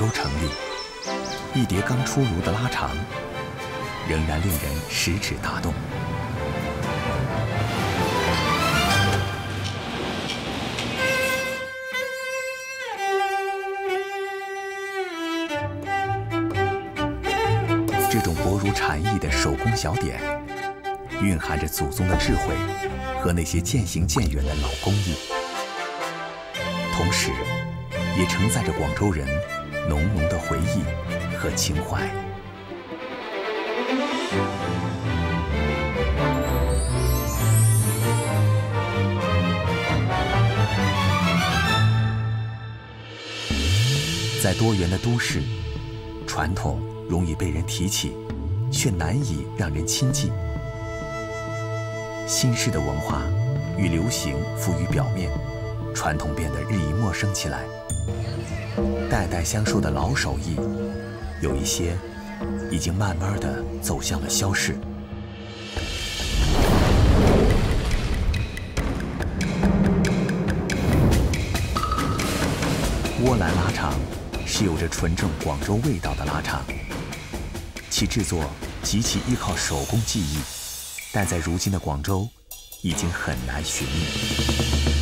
夏季，炎热的广州城里，一碟刚出炉的拉肠，仍然令人食指大动。这种薄如蝉翼的手工小点，蕴含着祖宗的智慧和那些渐行渐远的老工艺，同时，也承载着广州人浓浓的回忆和情怀。在多元的都市，传统容易被人提起，却难以让人亲近。新式的文化与流行浮于表面，传统变得日益陌生起来。代代相授的老手艺，有一些已经慢慢的走向了消逝。窝兰腊肠是有着纯正广州味道的腊肠，其制作极其依靠手工技艺，但在如今的广州，已经很难寻觅。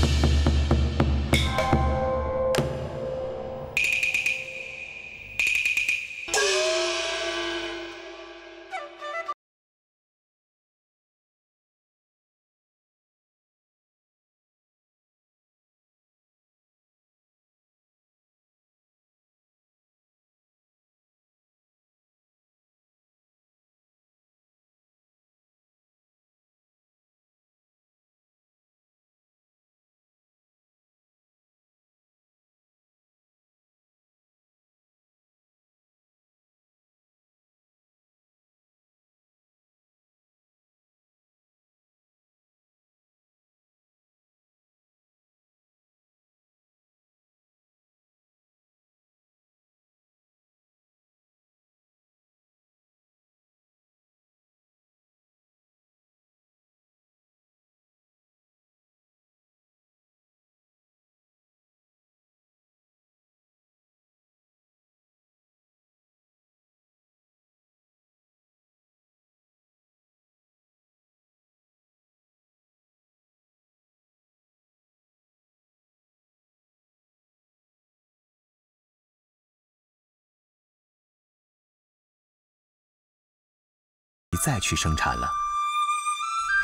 再去生产了。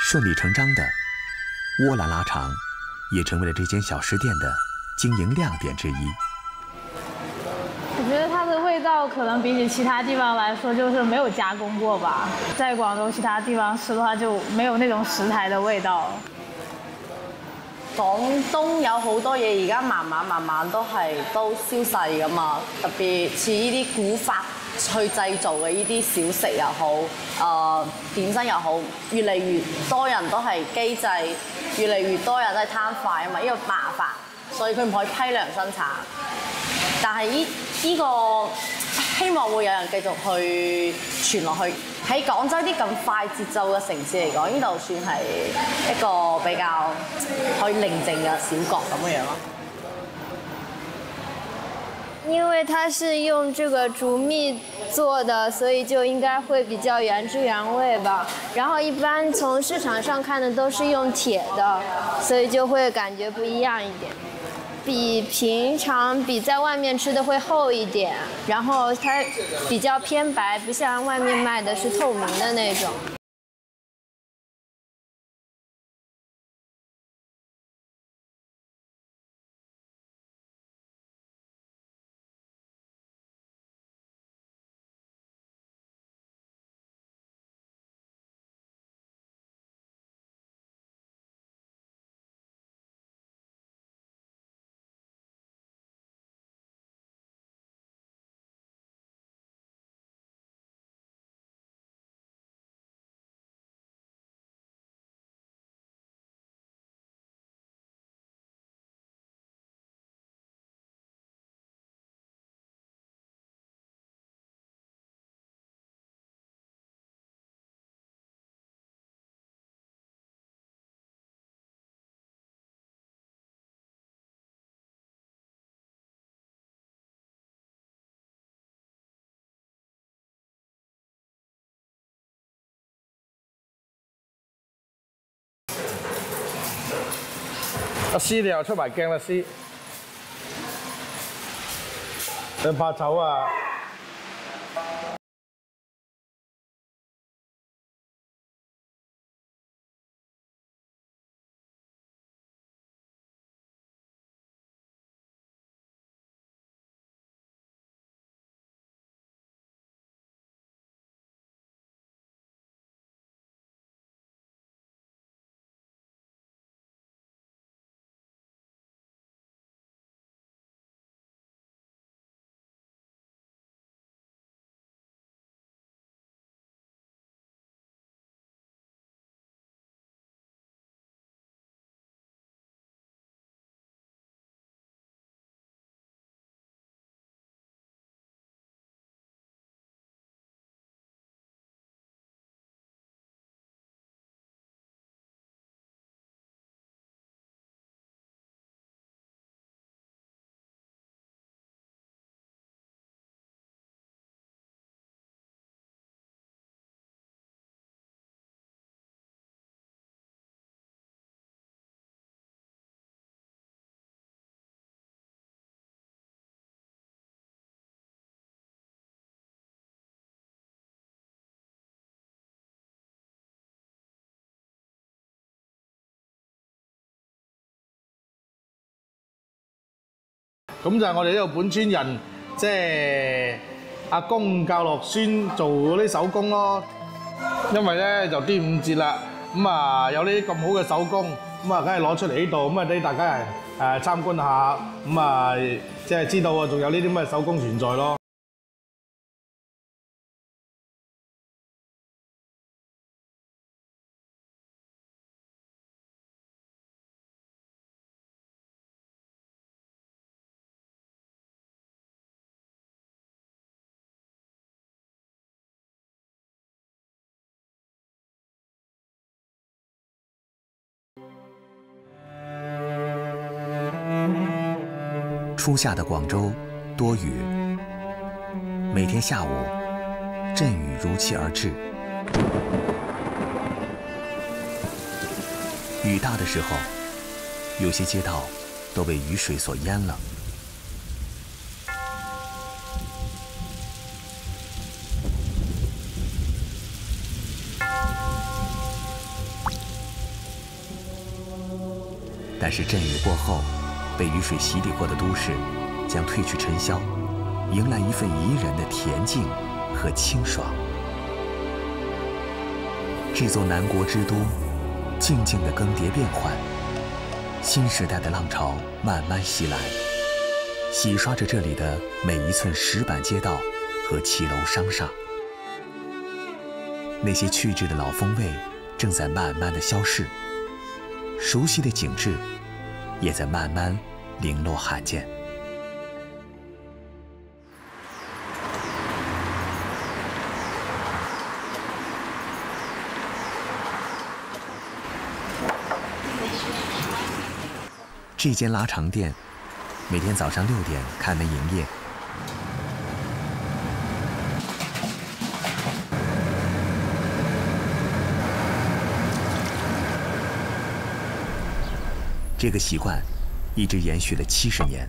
顺理成章的，窝兰拉肠也成为了这间小吃店的经营亮点之一。我觉得它的味道可能比起其他地方来说，就是没有加工过吧。在广州其他地方吃的话，就没有那种食材的味道。廣東有好多嘢，而家慢慢慢慢都係都消逝噶嘛。特別似呢啲古法去製造嘅呢啲小食又好，誒、呃、點心又好，越嚟越多人都係機制，越嚟越多人都係貪快啊嘛，因為麻煩，所以佢唔可以批量生產。但係呢呢個希望會有人繼續去傳落去。喺廣州啲咁快節奏嘅城市嚟講，呢度算係一個比較可以寧靜嘅小角咁樣樣咯。因为它是用这个竹篾做的，所以就应该会比较原汁原味吧。然后一般从市场上看的都是用铁的，所以就会感觉不一样一点。比平常比在外面吃的会厚一点，然后它比较偏白，不像外面卖的是透明的那种。阿師你又出埋鏡啦，師。你怕醜啊？咁就係我哋呢個本村人，即係阿公教落孫做嗰啲手工咯。因為咧就端午節啦，咁啊有呢啲咁好嘅手工，咁啊梗係攞出嚟呢度，咁啊俾大家誒參觀下，咁啊即係知道啊，仲有呢啲咁嘅手工存在咯。初夏的广州多雨，每天下午阵雨如期而至。雨大的时候，有些街道都被雨水所淹了。但是阵雨过后，被雨水洗礼过的都市将褪去尘嚣，迎来一份宜人的恬静和清爽。这座南国之都，静静的更迭变换，新时代的浪潮慢慢袭来，洗刷着这里的每一寸石板街道和骑楼商厦。那些去质的老风味正在慢慢的消逝，熟悉的景致。也在慢慢零落罕见。这间拉长店每天早上六点开门营业。这个习惯一直延续了七十年。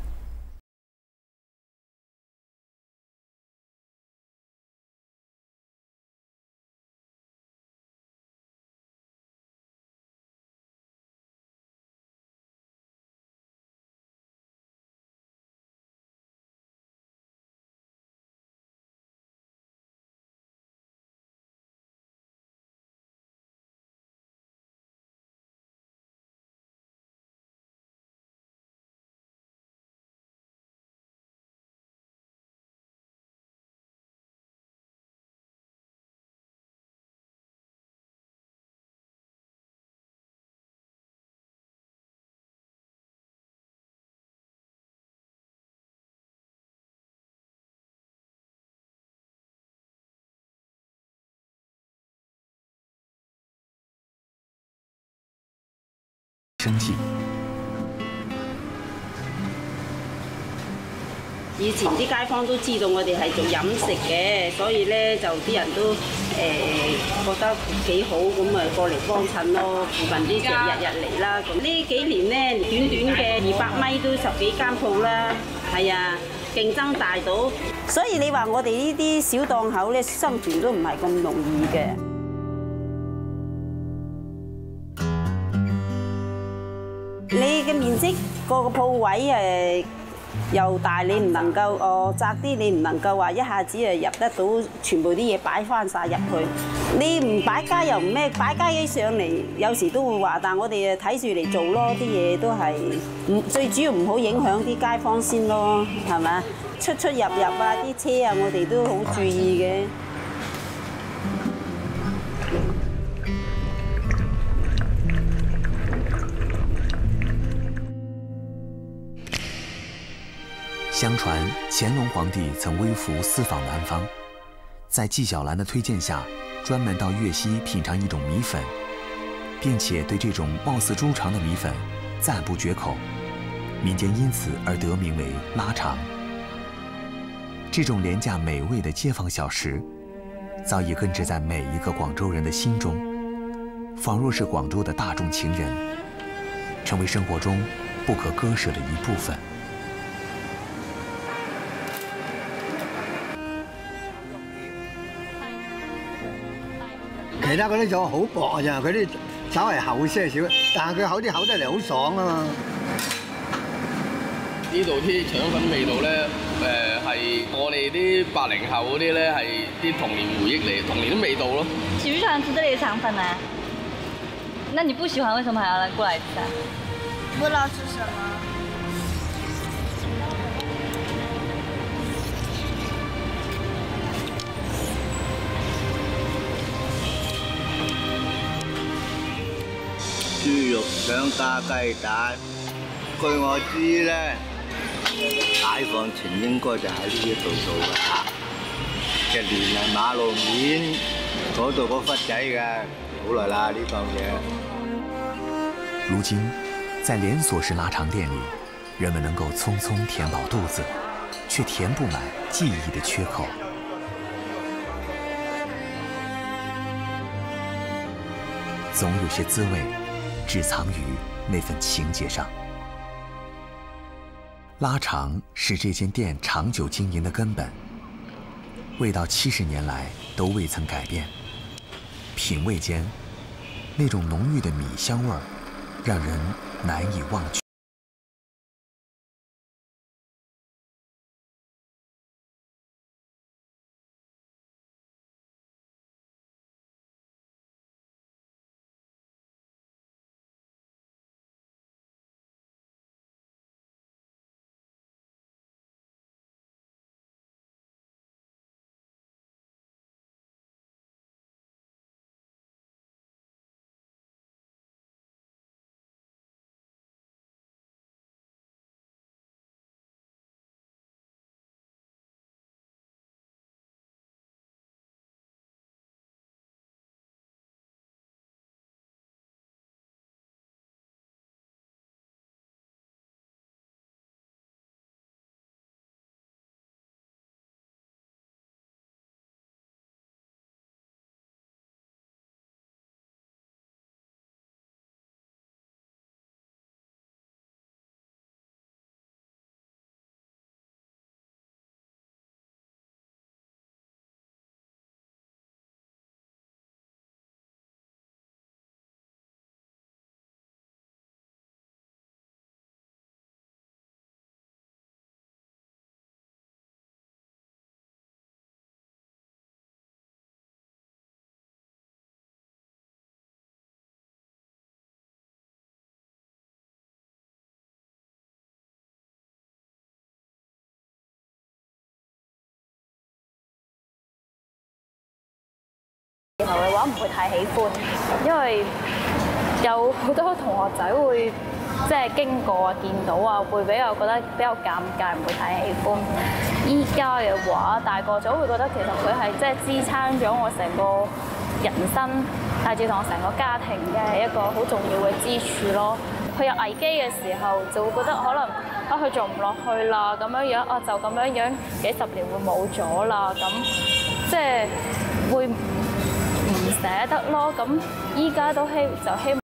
以前啲街坊都知道我哋係做飲食嘅，所以咧就啲人都誒、覺得幾好，咁咪過嚟幫襯咯。附近啲成日日嚟啦。咁呢幾年咧，短短嘅二百米都十幾間鋪啦，係啊，競爭大到。所以你話我哋呢啲小檔口咧，生存都唔係咁容易嘅。你嘅面積個個鋪位誒又大，你唔能夠哦窄啲，你唔能夠話一下子誒入得到全部啲嘢擺翻晒入去。你唔擺街又唔咩，擺街起上嚟有時都會話，但我哋誒睇住嚟做咯，啲嘢都係唔最主要唔好影響啲街坊先咯，係咪？出出入入啊，啲車啊，我哋都好注意嘅。相传乾隆皇帝曾微服私访南方，在纪晓岚的推荐下，专门到粤西品尝一种米粉，并且对这种貌似猪肠的米粉赞不绝口，民间因此而得名为拉肠。这种廉价美味的街坊小食，早已根植在每一个广州人的心中，仿若是广州的大众情人，成为生活中不可割舍的一部分。其他嗰啲就好薄咋，佢啲稍為厚些少，但係佢厚啲厚得嚟好爽啊嘛。呢度啲腸粉味道咧，誒、係我哋啲八零後嗰啲咧係啲童年回憶嚟，童年的味道咯。喜不喜歡吃這裡的腸粉啊？那你不喜歡，為什麼還要來過來吃啊？不知道是什麼。豬肉想加雞蛋，據我知咧，解放前應該就喺呢一度做㗎嚇，就連係馬路面嗰度嗰忽仔嘅，好耐啦呢檔嘢。如今，在连锁式拉肠店里，人们能够匆匆填饱肚子，却填不满记忆的缺口。总有些滋味，只藏于那份情节上。拉长是这间店长久经营的根本，味道七十年来都未曾改变。品味间，那种浓郁的米香味儿，让人难以忘却。然後嘅話唔會太喜歡，因為有好多同學仔會即係經過啊、見到啊，會比較覺得比較尷尬，唔會太喜歡。依家嘅話大個咗，會覺得其實佢係即係支撐咗我成個人生，乃至同我成個家庭嘅一個好重要嘅支柱咯。佢有危機嘅時候，就會覺得可能啊佢做唔落去啦，咁樣樣啊就咁樣樣幾十年會冇咗啦，咁即係會舍得咯。咁依家都希就希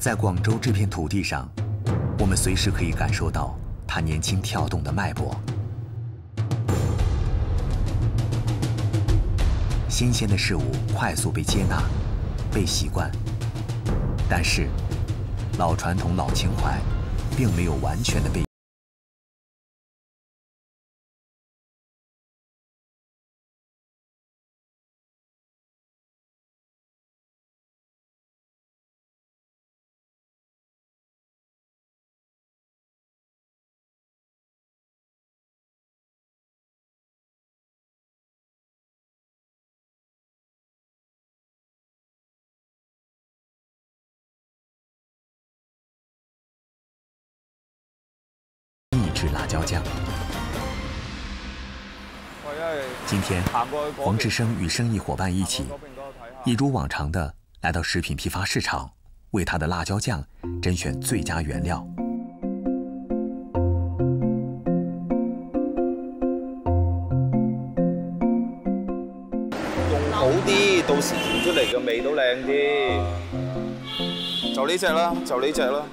在广州这片土地上，我们随时可以感受到他年轻跳动的脉搏。新鲜的事物快速被接纳、被习惯，但是老传统、老情怀并没有完全的被。制辣椒酱。今天，黄志生与生意伙伴一起，一如往常的来到食品批发市场，为他的辣椒酱甄选最佳原料。用好啲，到時調出嚟嘅味都靚啲。就呢只啦，就呢只啦。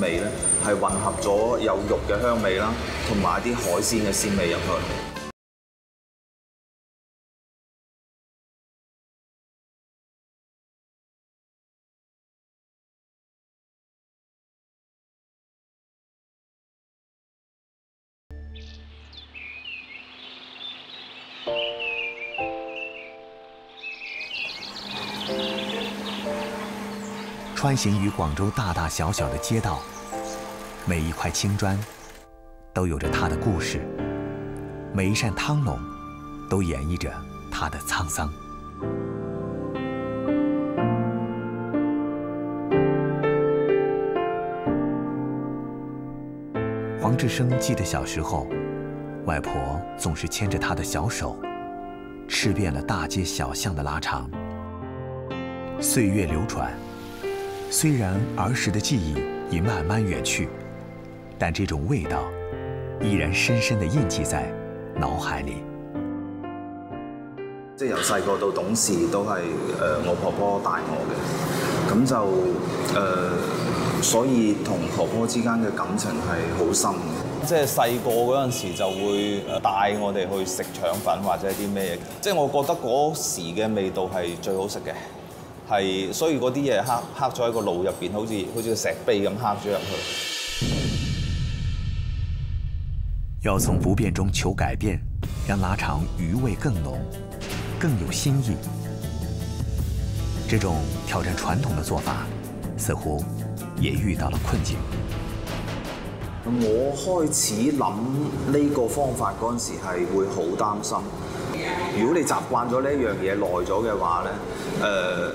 味咧係混合咗有肉嘅香味啦，同埋啲海鮮嘅鮮味入去。穿行于广州大大小小的街道，每一块青砖都有着它的故事，每一扇汤笼都演绎着它的沧桑。黄志生记得小时候，外婆总是牵着他的小手，吃遍了大街小巷的腊肠。岁月流转。虽然儿时的记忆已慢慢远去，但这种味道依然深深地印记在脑海里。即係由细个到懂事都係誒我婆婆带我嘅，咁就诶、呃，所以同婆婆之间嘅感情系好深嘅。即係細個嗰陣時就會誒帶我哋去食腸粉或者啲咩嘢，即係我覺得嗰時嘅味道係最好食嘅，係所以嗰啲嘢刻刻咗喺個腦入邊，好似好似個石碑咁刻咗入去。要從不變中求改變，讓臘腸餘味更濃，更有新意。這種挑戰傳統的做法，似乎也遇到了困境。我開始諗呢個方法嗰陣時係會好擔心。如果你習慣咗呢一樣嘢耐咗嘅話咧，誒、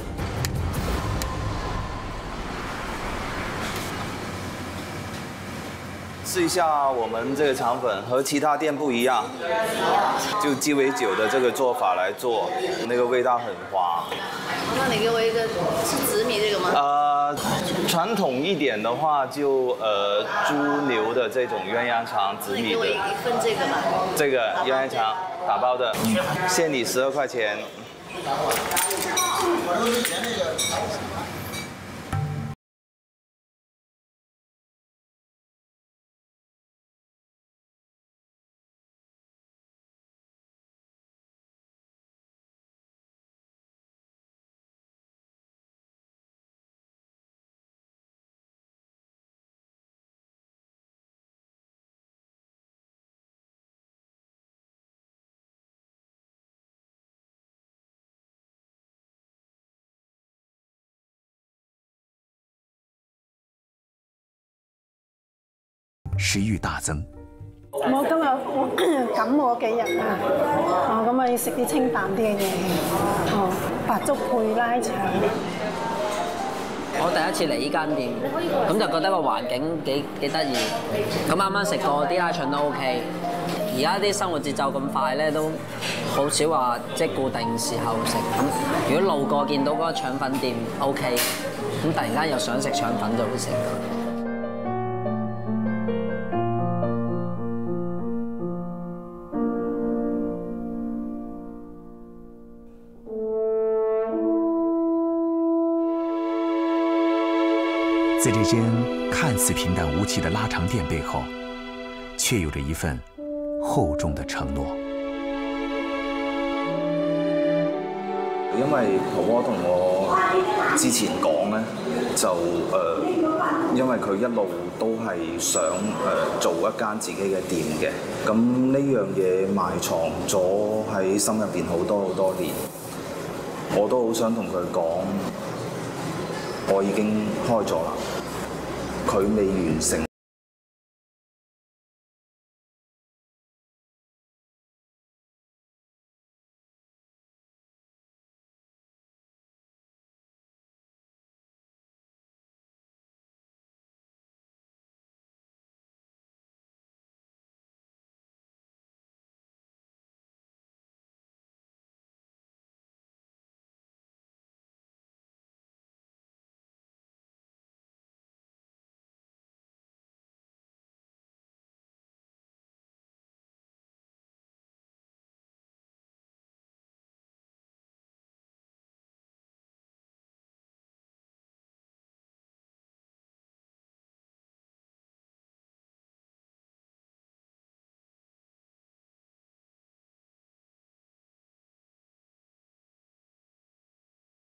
試一下我们这个肠粉和其他店不一样，就鸡尾酒的这个做法来做，那个味道很滑。那你给我一个是紫米这个吗？呃，传统一点的话就呃猪牛的这种鸳鸯肠，紫米的。你給我一份这个吧。这个鸳鸯肠打包的，限你十二塊錢。食欲大增。我今日我感冒幾日啊，哦咁啊要食啲清淡啲嘅嘢，哦白粥配拉腸。我第一次嚟呢間店，咁就覺得個環境幾幾得意。咁啱啱食過啲拉腸都 OK。而家啲生活節奏咁快咧，都好少話即係固定時候食。咁如果路過見到嗰個腸粉店 OK，咁突然間又想食腸粉就會食。在这間看似平淡無奇的臘腸店背後，卻有着一份厚重的承諾。因為婆婆同我之前講咧，就、呃因為佢一路都係想、呃做一間自己嘅店嘅，咁呢樣嘢埋藏咗喺心入边好多好多年，我都好想同佢講，我已經開咗啦，佢未完成。